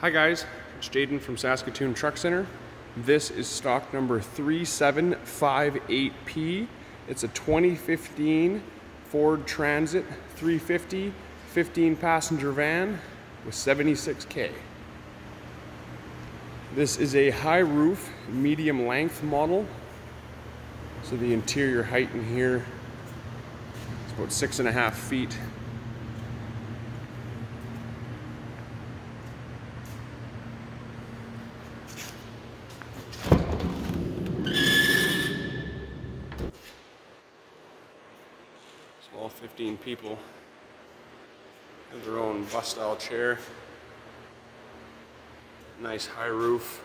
Hi guys, it's Jaden from Saskatoon Truck Center. This is stock number 3758P. It's a 2015 Ford Transit 350 15 passenger van with 76K. This is a high roof, medium length model. So the interior height in here is about six and a half feet. All 15 people have their own bus style chair. Nice high roof.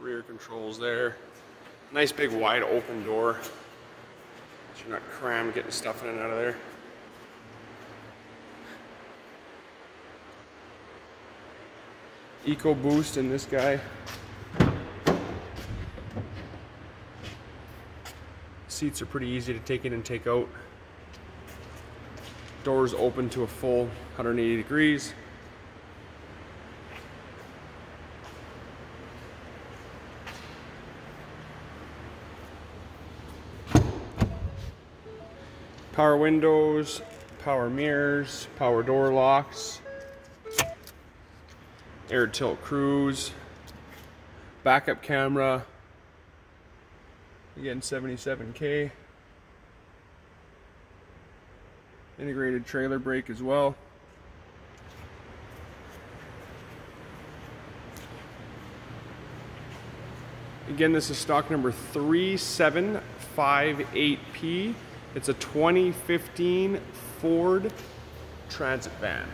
Rear controls there. Nice big wide open door. So you're not crammed getting stuff in and out of there. EcoBoost in this guy. Seats are pretty easy to take in and take out. Doors open to a full 180 degrees. Power windows, power mirrors, power door locks, air tilt cruise, backup camera, Again, 77K. Integrated trailer brake as well. Again, this is stock number 3758P. It's a 2015 Ford Transit van.